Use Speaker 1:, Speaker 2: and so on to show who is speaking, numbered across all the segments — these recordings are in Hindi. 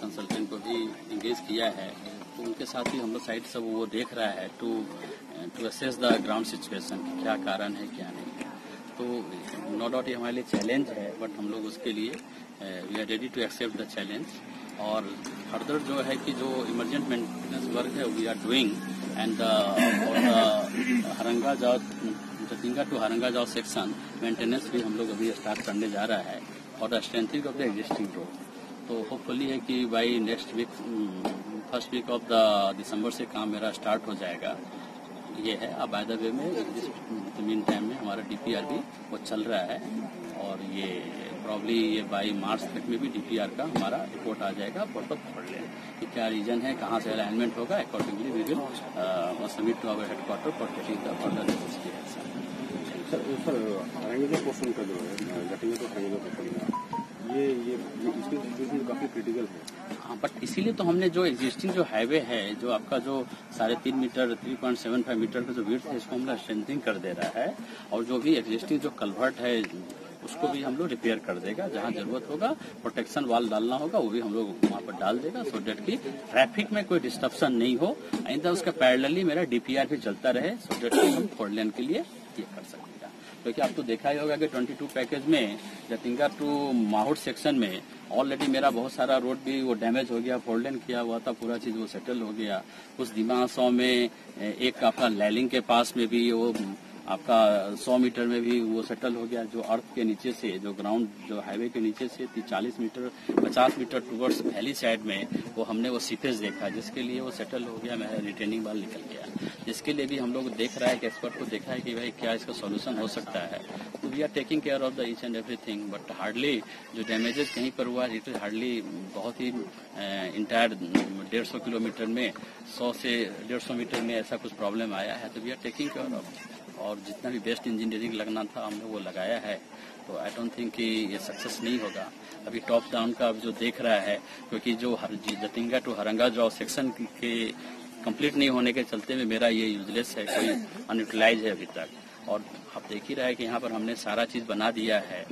Speaker 1: कंसल्टेंट को भी इंगेज किया है तो उनके साथ ही हम लोग साइड सब वो देख रहा है to to assess the ground situation क्या कारण है, क्या नहीं। तो नो डाउट ये हमारे लिए चैलेंज है बट हम लोग उसके लिए we are ready to accept the challenge और फर्दर जो है कि जो इमरजेंट मेंटेनेंस वर्क है we are doing and Harangajao Jatinga to Haranga जाओ सेक्शन मेंटेनेंस भी हम लोग अभी स्टार्ट करने जा रहा है, और the strengthening of the existing road तो होपफुली है कि by next week first week of the December से काम मेरा स्टार्ट हो जाएगा। ये है। अब बाय द वे में मीन टाइम में हमारा डीपीआर भी वो चल रहा है और ये प्रॉब्ली ये बाई मार्च तक में भी डीपीआर का हमारा रिपोर्ट आ जाएगा। फॉर पढ़ लें कि क्या रीजन है, कहाँ से अलाइनमेंट होगा। Accordingly we will submit to our headquarter for taking the.
Speaker 2: Sir sir का जो है ये ये, काफ़ी क्रिटिकल है।
Speaker 1: हाँ बट इसीलिए तो हमने जो एग्जिस्टिंग जो हाईवे है जो आपका जो साढ़े तीन metre three point seven five metre का जो विड्थ है इसको हमने स्ट्रेंथिंग कर दे रहा है। और जो भी एग्जिस्टिंग जो कलवर्ट है उसको भी हम लोग रिपेयर कर देगा। जहाँ ज़रूरत होगा प्रोटेक्शन वाल डालना होगा वो भी हम लोग वहाँ पर डाल देगा सो डेट की ट्रैफ़िक में कोई डिस्टर्बन नहीं हो। आइंदा उसका पैरेलली मेरा डीपीआर भी चलता रहे सो डेट हम फोर लेन के लिए ये कर सकते क्योंकि आपको तो देखा ही होगा कि 22 पैकेज में, जतिंगा टू माहौट सेक्शन में ऑलरेडी मेरा बहुत सारा रोड भी वो डैमेज हो गया फोल्डन किया हुआ था, पूरा चीज़ वो सेटल हो गया। उस दिमाग सौ में एक आपका लैलिंग के पास में भी वो आपका 100 मीटर में भी वो सेटल हो गया, जो अर्थ के नीचे से, जो ग्राउंड जो हाईवे के नीचे से 40 metre 50 metre towards valley side में, वो हमने वो सीपेज देखा, जिसके लिए वो सेटल हो गया मेरा रिटेनिंग वाल निकल गया। जिसके लिए भी हम लोग देख रहा है कि एक्सपर्ट को देखा है कि भाई क्या इसका सोल्यूशन हो सकता है। तो we are taking care of the each and everything but hardly जो डैमेजेस कहीं पर हुआ इट इज़ हार्डली बहुत ही इंटायर डेढ़ सौ किलोमीटर में, सौ से डेढ़ सौ मीटर में ऐसा कुछ प्रॉब्लम आया है। तो we are taking care of और जितना भी बेस्ट इंजीनियरिंग लगना था हमने वो लगाया है। तो आई डोंट थिंक कि ये सक्सेस नहीं होगा। अभी टॉप डाउन का अब जो देख रहा है, क्योंकि जो जतिंगा टू हरंगा जो सेक्शन के कंप्लीट नहीं होने के चलते में मेरा ये यूजलेस है, कोई अनयूटिलाइज है अभी तक। और आप देख ही रहा है कि यहाँ पर हमने सारा चीज़ बना दिया है।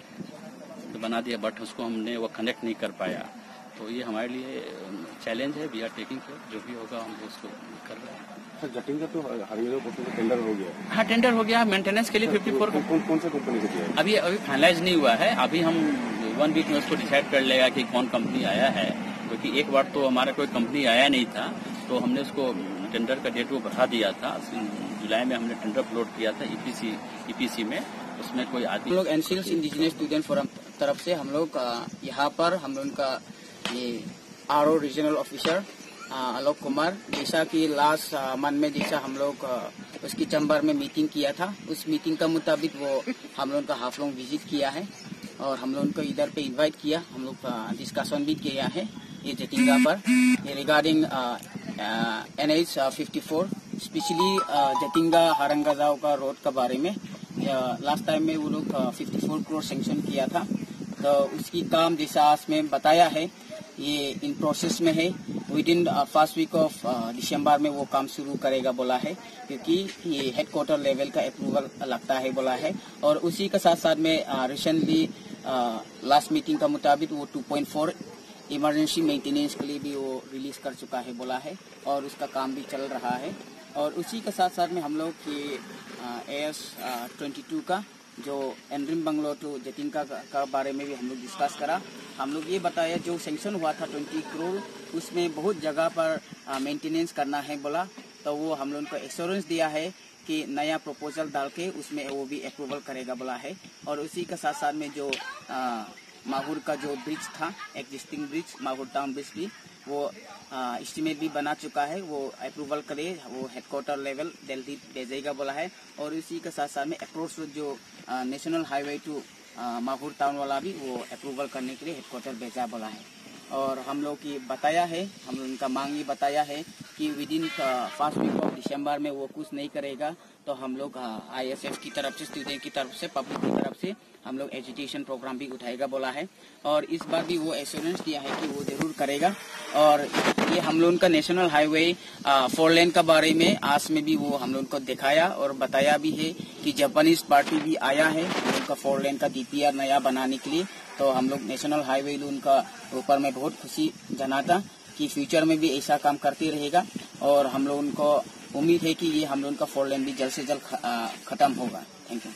Speaker 1: तो बना दिया बट उसको हमने वो कनेक्ट नहीं कर पाया। तो ये हमारे लिए चैलेंज है. वी आर टेकिंग केयर जो भी होगा हम उसको कर रहे हैं.
Speaker 2: सर जटिंग का तो हरियाणा पोर्शन का टेंडर हो गया
Speaker 1: हाँ। टेंडर हो गया. मेंटेनेंस के लिए फिफ्टी फोर
Speaker 2: कौन कौन से कंपनी को दिया
Speaker 1: अभी अभी फाइनलाइज नहीं हुआ है. अभी हम वन वीक में उसको डिसाइड कर लेगा कि कौन कंपनी आया है. क्योंकि एक बार तो हमारा कोई कंपनी आया नहीं था. तो हमने उसको टेंडर का डेट वो बढ़ा दिया था. जुलाई में हमने टेंडर अपलोड किया था ईपीसी ईपीसी में. उसमें कोई आदमी
Speaker 3: हम लोग एनसीएल इंडिजिनियस स्टूडेंट फोरम तरफ़ से हम लोग यहाँ पर हम लोग का R regional officer Alok Kumar, जैसा कि लास्ट मंथ में जैसा हम लोग उसकी चंबर में मीटिंग किया था। उस मीटिंग का मुताबिक वो हम लोग का हाफ़ लॉन्ग विज़िट किया है और हम लोग को इधर पे इनवाइट किया। हम लोग डिस्कशन भी किया है ये जटिंगा पर। Regarding N H fifty four specially Jatinga Harangajao का रोड का बारे में। लास्ट टाइम में वो लोग फिफ्टी फोर करोड़ सेंक्शन किया था। तो उसकी काम जैसा आज में बताया है ये इन प्रोसेस में है। Within first week of December में वो काम शुरू करेगा बोला है, क्योंकि ये हेडक्वार्टर लेवल का अप्रूवल लगता है बोला है। और उसी के साथ साथ में रिसेंटली लास्ट मीटिंग का मुताबिक वो 2.4 इमरजेंसी मेंटेनेंस के लिए भी वो रिलीज़ कर चुका है बोला है, और उसका काम भी चल रहा है। और उसी के साथ साथ में हम लोग के एस ट्वेंटी का जो एनरिम बंगलो टू जतिंका का, का बारे में भी हम लोग डिस्कस करा। हम लोग ये बताया जो सेंक्शन हुआ था ट्वेंटी करोड़ उसमें बहुत जगह पर मेंटेनेंस करना है बोला। तो वो हम लोग को एश्योरेंस दिया है कि नया प्रपोजल डाल के उसमें वो भी अप्रूवल करेगा बोला है। और उसी के साथ साथ में जो माहौर का जो ब्रिज था existing bridge Mahaur town bridge भी वो एस्टिमेट भी बना चुका है, वो अप्रूवल करे, वो हेडक्वार्टर लेवल दिल्ली भेजेगा बोला है। और इसी के साथ साथ में अप्रोच जो national highway to Mahaur town वाला भी वो अप्रूवल करने के लिए हेडक्वार्टर भेजा बोला है। और हम लोग की बताया है, हम उनका मांग ये बताया है कि within first week of December में वो कुछ नहीं करेगा। तो हम लोग आईएसएफ की तरफ़ से स्टूडेंट की तरफ़ से पब्लिक की तरफ़ से हम लोग एजुकेशन प्रोग्राम भी उठाएगा बोला है। और इस बार भी वो एश्योरेंस दिया है कि वो ज़रूर करेगा। और ये हम लोग का नेशनल हाईवे फोर लेन का बारे में, आज में भी वो हम लोग को दिखाया और बताया भी है कि जापानीज पार्टी भी आया है उनका फोर लेन का डीपीआर नया बनाने के लिए। तो हम लोग नेशनल हाईवे उनका ऊपर में बहुत खुशी जनाता कि फ्यूचर में भी ऐसा काम करती रहेगा। और हम लोग उनको उम्मीद है कि ये हम लोग का फोर लेन भी जल्द से जल्द खत्म होगा। Thank you